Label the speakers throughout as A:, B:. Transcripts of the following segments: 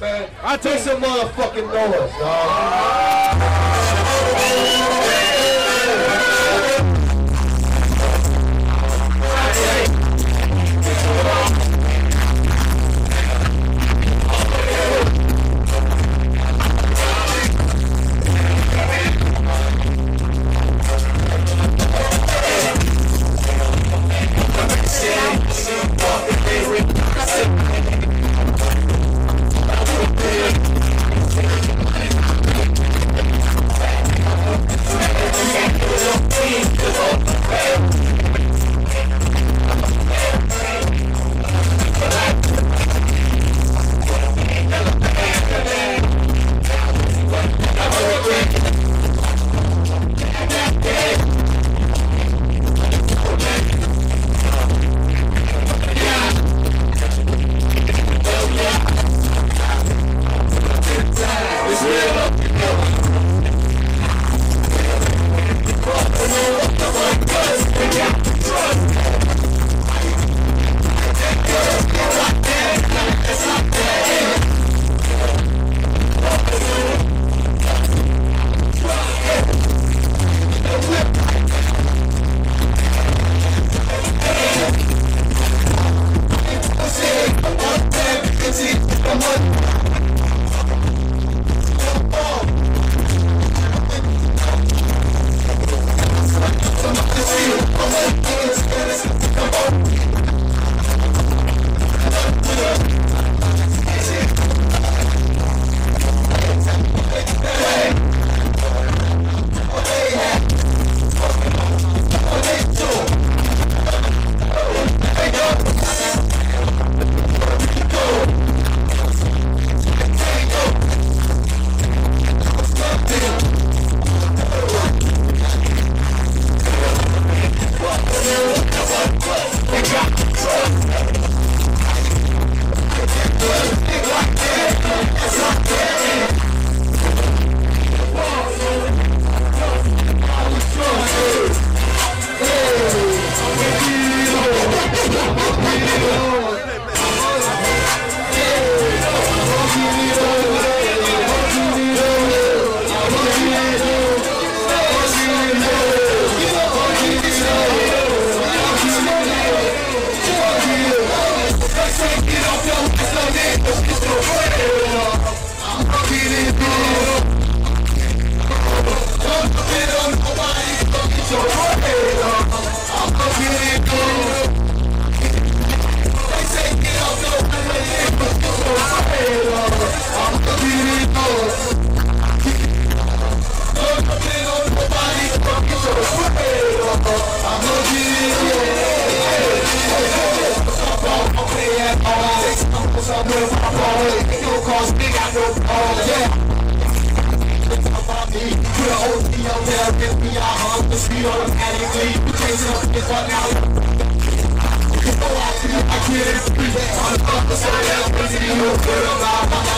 A: Man. I take some motherfucking noise, dog. up with my bones. You cause me got no balls. Yeah. Me. Put an OT on there, rip me out on the street automatically. You can't sit up this one now. You know I we I can't be that on the other side of the city. You're good about my.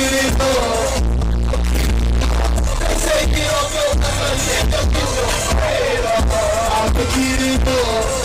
A: Take it off your life, I'm getting afraid of I'm